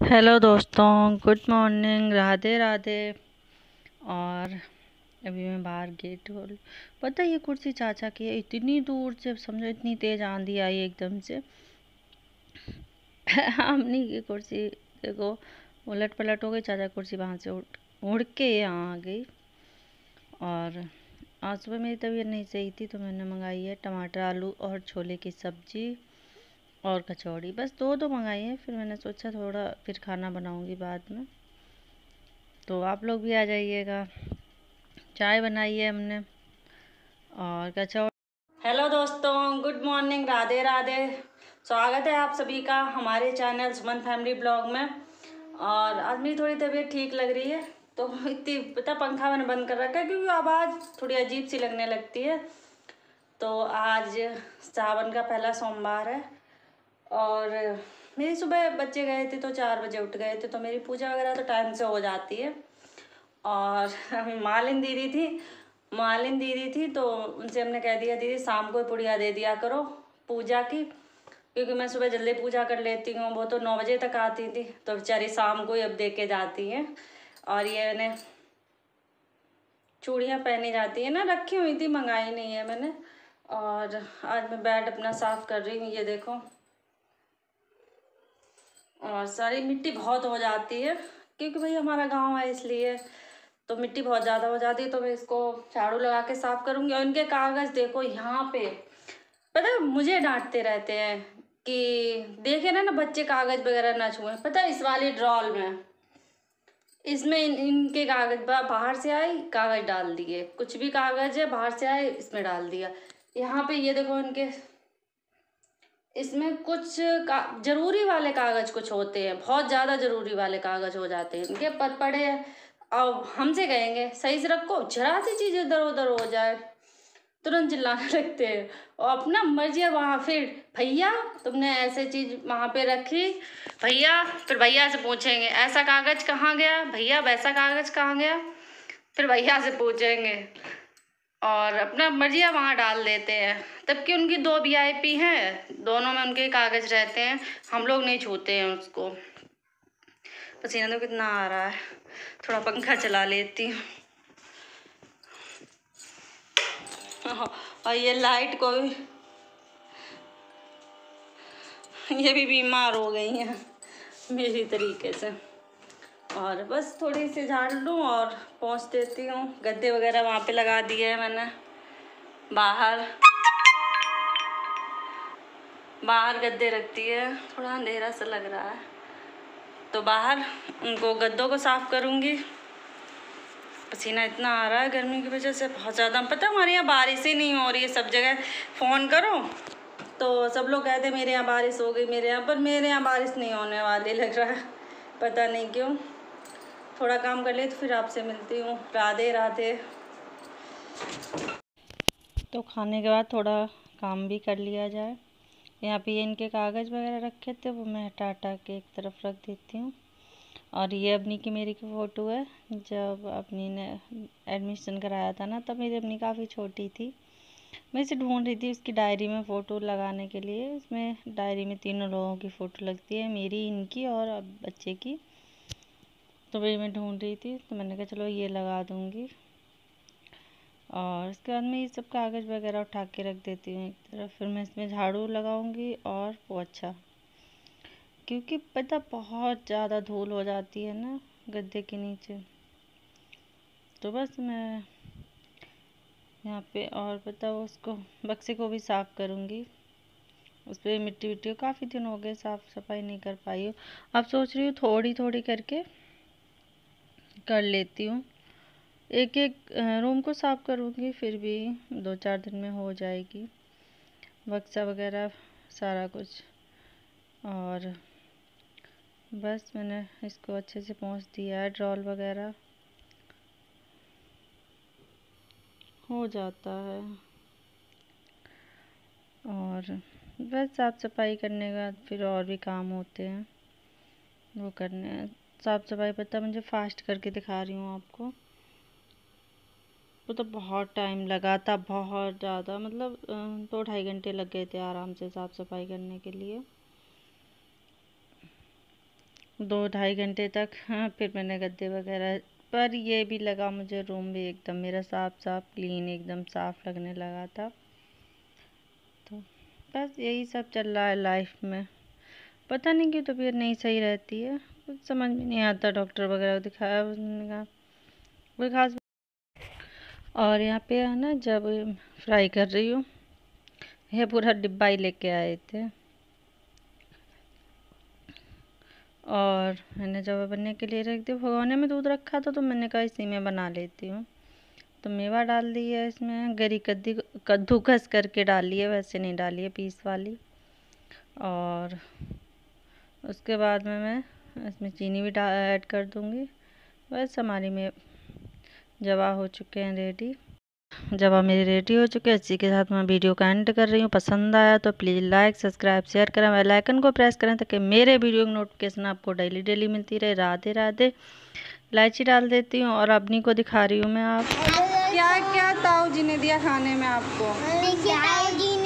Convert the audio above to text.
Hello दोस्तों, good morning, Radhe Radhe. और अभी मैं बाहर गेट खोल, पता ये कुर्सी चाचा की है, इतनी दूर से समझो इतनी तेज़ आंधी आई एकदम से। हमने की कुर्सी देखो, उलट पलट हो गई, चाचा कुर्सी वहाँ से उड़ उड़ के यहाँ आ गई। और आज सुबह मेरी तबीयत नहीं सही थी तो मैंने मंगाई है टमाटर, आलू और छोले की सब्ज़ी। और कचौड़ी। बस दो दो मंगाई है, फिर मैंने सोचा थोड़ा फिर खाना बनाऊँगी बाद में। तो आप लोग भी आ जाइएगा। चाय बनाई है हमने और कचौड़ी हेलो दोस्तों गुड मॉर्निंग राधे राधे। स्वागत है आप सभी का हमारे चैनल सुमन फैमिली ब्लॉग में। और आज मेरी थोड़ी तबीयत ठीक लग रही है तो इतनी पता पंखा मैंने बंद कर रखा है क्योंकि आवाज़ थोड़ी अजीब सी लगने लगती है। तो आज सावन का पहला सोमवार है और मेरी सुबह बच्चे गए थे तो चार बजे उठ गए थे तो मेरी पूजा वगैरह तो टाइम से हो जाती है। और अभी मालिन दीदी थी, मालिन दीदी थी तो उनसे हमने कह दिया, दीदी, शाम को पुड़िया दे दिया करो पूजा की, क्योंकि मैं सुबह जल्दी पूजा कर लेती हूँ, वो तो नौ बजे तक आती थी तो बेचारी शाम को ही अब दे के जाती हैं। और ये मैंने चूड़ियाँ पहनी जाती है ना, रखी हुई थी, मंगाई नहीं है मैंने। और आज मैं बेड अपना साफ़ कर रही हूँ, ये देखो। और सारी मिट्टी बहुत हो जाती है क्योंकि भाई हमारा गाँव है इसलिए तो मिट्टी बहुत ज़्यादा हो जाती है तो मैं इसको झाड़ू लगा के साफ़ करूँगी। और इनके कागज़ देखो यहाँ पे पता है मुझे डांटते रहते हैं कि देखे ना ना बच्चे कागज़ वगैरह ना छुए। पता है इस वाली ड्रॉल में इसमें इन, इनके कागज़ बाहर से आए कागज़ डाल दिए। कुछ भी कागज़ है बाहर से आए इसमें डाल दिया। यहाँ पे ये देखो इनके इसमें कुछ का, ज़रूरी वाले कागज़ कुछ होते हैं, बहुत ज़्यादा ज़रूरी वाले कागज़ हो जाते हैं, इनके पद पड़े और हमसे कहेंगे, सही से रखो, जरा सी चीज़ इधर उधर हो जाए, तुरंत चिल्लाने लगते हैं। और अपना मर्ज़ी है वहाँ फिर, भैया, तुमने ऐसे चीज़ वहाँ पे रखी, भैया, फिर भैया से पूछेंगे, ऐसा कागज़ कहाँ गया? भैया, वैसा कागज़ कहाँ गया? फिर भैया से पूछेंगे। और अपना मर्जिया वहाँ डाल देते हैं। तब कि उनकी दो वीआईपी हैं, दोनों में उनके कागज़ रहते हैं, हम लोग नहीं छूते हैं उसको। पसीना तो कितना आ रहा है, थोड़ा पंखा चला लेती हूँ। और ये लाइट को भी, ये भी बीमार हो गई हैं मेरी तरीके से। और बस थोड़ी सी झाड़ लूँ और पहुँच देती हूँ। गद्दे वगैरह वहाँ पे लगा दिए हैं मैंने। बाहर बाहर गद्दे रखती है। थोड़ा अंधेरा सा लग रहा है। तो बाहर उनको गद्दों को साफ़ करूँगी। पसीना इतना आ रहा है गर्मी की वजह से, बहुत ज़्यादा। पता हमारे यहाँ बारिश ही नहीं हो रही है, सब जगह फ़ोन करो। तो सब लोग कहते मेरे यहाँ बारिश हो गई, मेरे यहाँ, पर मेरे यहाँ बारिश नहीं होने वाली, लग रहा है। पता नहीं क्यों। थोड़ा काम कर ले तो फिर आपसे मिलती हूँ। राधे राधे। तो खाने के बाद थोड़ा काम भी कर लिया जाए। यहाँ पे इनके कागज़ वगैरह रखे थे, वो मैं हटा हटा के एक तरफ़ रख देती हूँ। और ये अपनी की मेरी की फ़ोटो है। जब अपनी ने एडमिशन कराया था ना, तब मेरी अपनी काफ़ी छोटी थी। मैं इसे ढूंढ रही थी उसकी डायरी में फ़ोटो लगाने के लिए। इसमें डायरी में तीनों लोगों की फ़ोटो लगती है, मेरी, इनकी और बच्चे की। तो वही मैं ढूंढ रही थी तो मैंने कहा चलो ये लगा दूँगी। और इसके बाद मैं ये सब कागज़ वगैरह उठा के रख देती हूँ एक तरफ़, फिर मैं इसमें झाड़ू लगाऊँगी और पोछा क्योंकि पता बहुत ज़्यादा धूल हो जाती है ना गद्दे के नीचे। तो बस मैं यहाँ पे और पता उसको, बक्से को भी साफ़ करूँगी। उस पर मिट्टी विट्टी काफ़ी दिन हो गए साफ़ सफ़ाई नहीं कर पाई हूँ। अब सोच रही हूँ थोड़ी थोड़ी करके कर लेती हूँ। एक एक रूम को साफ़ करूँगी, फिर भी दो चार दिन में हो जाएगी। बक्सा वगैरह, सारा कुछ। और बस मैंने इसको अच्छे से पहुँच दिया है, ड्रॉल वगैरह। हो जाता है। और बस साफ़ सफ़ाई करने के फिर और भी काम होते हैं, वो करने साफ़ सफ़ाई पता मुझे फास्ट करके दिखा रही हूँ आपको। वो तो बहुत टाइम लगा था, बहुत ज़्यादा मतलब दो ढाई घंटे लग गए थे आराम से साफ़ सफ़ाई करने के लिए। दो ढाई घंटे तक हाँ फिर मैंने गद्दे वगैरह, पर ये भी लगा मुझे रूम भी एकदम, मेरा साफ़ साफ़ क्लीन, एकदम साफ़ लगने लगा था। तो बस यही सब चल रहा है लाइफ में। पता नहीं क्यों तबीयत नहीं सही रहती है। कुछ समझ में नहीं आता डॉक्टर वगैरह दिखाया उसने कहा। कोई खास और यहाँ पे है ना, जब फ्राई कर रही हूँ यह पूरा डिब्बा ही लेके आए थे। और मैंने जब बनने के लिए रख दिया, भगवाने में दूध रखा था तो मैंने कहा इसी में बना लेती हूँ। तो मेवा डाल दी है इसमें, गरी कद्दी कद्दूकस करके डाली है, वैसे नहीं डाली है, पीस वाली। और उसके बाद में मैं इसमें चीनी भी ऐड कर दूँगी। बस हमारी में जवा हो चुके हैं रेडी। जवा मेरी रेडी हो चुके हैं। इसी के साथ मैं वीडियो का एंड कर रही हूँ। पसंद आया तो प्लीज़ लाइक सब्सक्राइब शेयर करें बेल आइकन को प्रेस करें ताकि मेरे वीडियो की नोटिफिकेशन आपको डेली डेली मिलती रहे। राधे राधे। इलायची डाल देती हूँ और अपनी को दिखा रही हूँ मैं आप। क्या क्या ताऊ जी ने दिया खाने में आपको? ताऊ जी